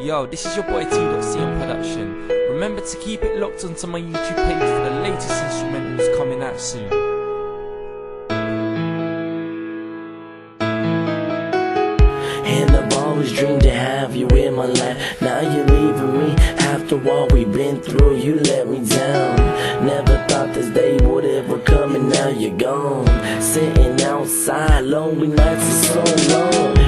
Yo, this is your boy T.CM Production. Remember to keep it locked onto my YouTube page for the latest instrumentals coming out soon. And I've always dreamed to have you in my life. Now you're leaving me after all we've been through. You let me down. Never thought this day would ever come, and now you're gone. Sitting outside, lonely nights are so long.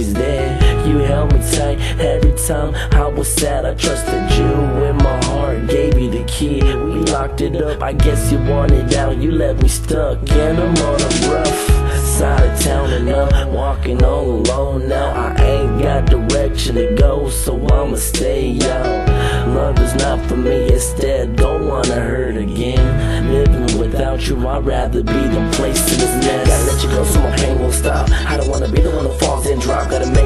Always there. You held me tight every time I was sad. I trusted you with my heart, gave you the key. We locked it up. I guess you wanted out. You left me stuck, and I'm on a rough side of town and I'm walking all alone now. I ain't got direction to go, so I'ma stay out. Love is not for me, instead, don't wanna hurt again. Living without you, I'd rather be than placed in this mess. Gotta let you go so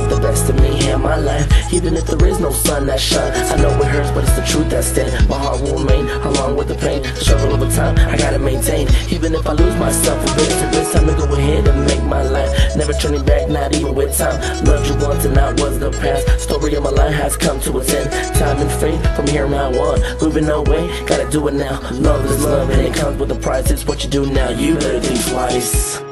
The best of me and my life, even if there is no sun that shines. I know it hurts, but it's the truth that's stands. My heart will remain along with the pain. The struggle over time, I gotta maintain. Even if I lose myself a bit, so this time to go ahead and make my life. Never turning back, not even with time. Loved you once and that was the past. Story of my life has come to its end. Time and fate from here now on. Moving away, gotta do it now. Love is love and it comes with a price. It's what you do now. You better think twice.